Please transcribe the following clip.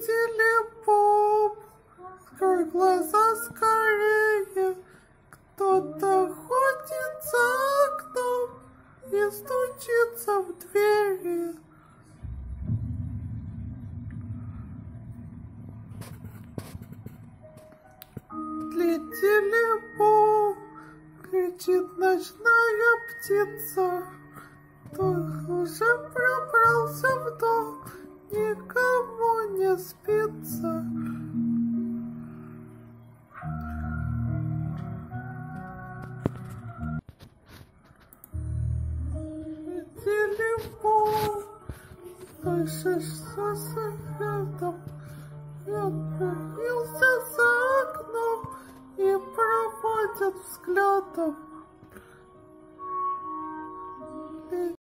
телепоп, открой глаза скорее. Кто-то ходит за окном и стучится в двери. Летели по, кричит ночная птица. Кто уже Телефон, слышишь, со соседом, я появился за окном и проводят взглядом.